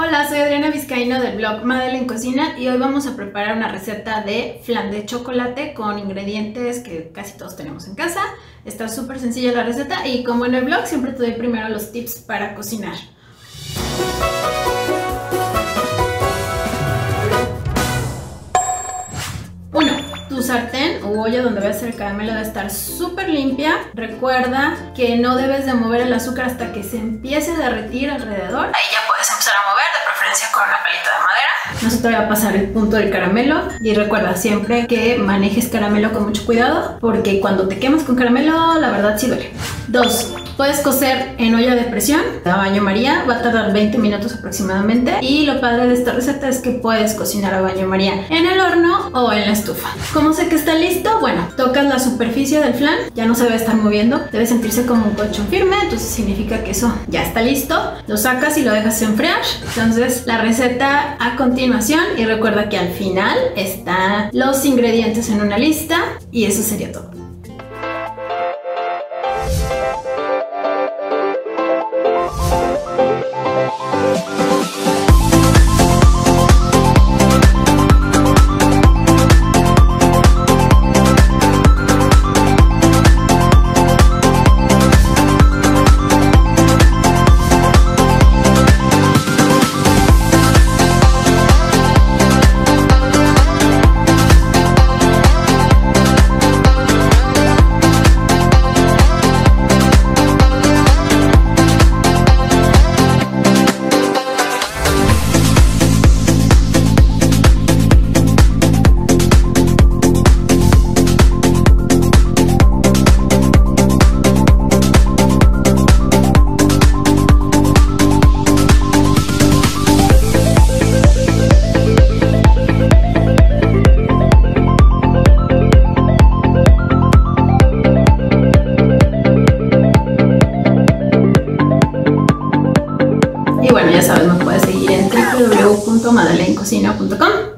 Hola, soy Adriana Vizcaíno del blog Madeleine Cocina y hoy vamos a preparar una receta de flan de chocolate con ingredientes que casi todos tenemos en casa. Está súper sencilla la receta y como en el blog siempre te doy primero los tips para cocinar. sartén o olla donde voy a hacer el caramelo debe estar súper limpia. Recuerda que no debes de mover el azúcar hasta que se empiece a derretir alrededor. Ahí ya puedes empezar a mover, con una palita de madera. No se te va a pasar el punto del caramelo. Y recuerda siempre que manejes caramelo con mucho cuidado porque cuando te quemas con caramelo, la verdad sí duele. 2. Puedes cocer en olla de presión a María, va a tardar 20 minutos aproximadamente y lo padre de esta receta es que puedes cocinar a baño María en el horno o en la estufa. ¿Cómo sé que está listo? Bueno, tocas la superficie del flan, ya no se debe estar moviendo, debe sentirse como un colchón firme, entonces significa que eso ya está listo. Lo sacas y lo dejas enfriar. Entonces la receta a continuación y recuerda que al final están los ingredientes en una lista y eso sería todo. Ya sabes, me puedes seguir en www.madeleincocina.com.